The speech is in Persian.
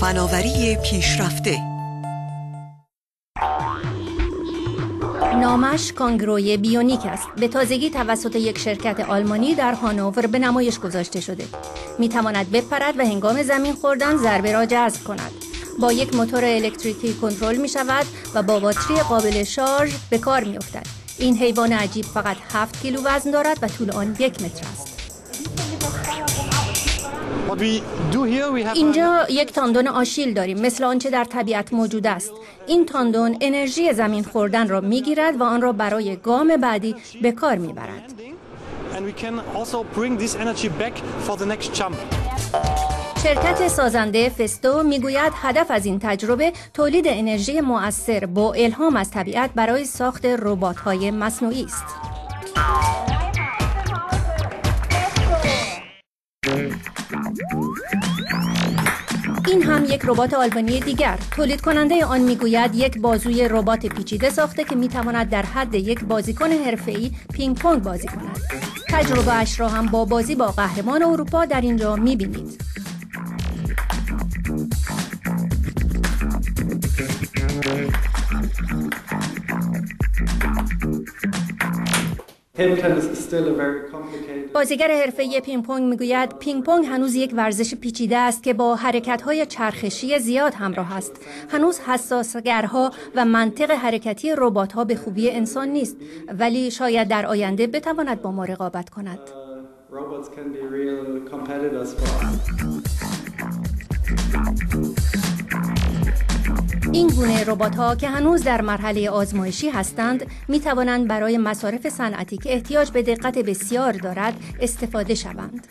فناوری پیشرفته نامش کانگروی بیونیک است به تازگی توسط یک شرکت آلمانی در هانوور به نمایش گذاشته شده می تواند بپرد و هنگام زمین خوردن ضربه را جذب کند با یک موتور الکتریکی کنترل می شود و با باتری قابل شارژ به کار می افتد. این حیوان عجیب فقط 7 کیلو وزن دارد و طول آن یک متر است. اینجا یک تاندون آشیل داریم. مثل آنچه در طبیعت موجود است. این تاندون انرژی زمین خوردن را می‌گیرد و آن را برای گام بعدی به کار می‌برد. شرکت سازنده فستو می‌گوید هدف از این تجربه تولید انرژی مؤثر با الهام از طبیعت برای ساخت ربات‌های مصنوعی است. این هم یک ربات آلبانی دیگر. تولید کننده آن می‌گوید یک بازوی ربات پیچیده ساخته که می‌تواند در حد یک بازیکن حرفه‌ای پینگ پونگ بازی کند. تجربه اش را هم با بازی با قهرمان اروپا در اینجا می‌بینید. بازیگر حرفه پینگ پونگ می‌گوید پینگ پونگ هنوز یک ورزش پیچیده است که با حرکت‌های چرخشی زیاد همراه است. هنوز حسگرها و منطق حرکتی ربات‌ها به خوبی انسان نیست ولی شاید در آینده بتواند با ما رقابت کند. این گونه ربات ها که هنوز در مرحله آزمایشی هستند می توانند برای مصارف صنعتی که احتیاج به دقت بسیار دارد استفاده شوند.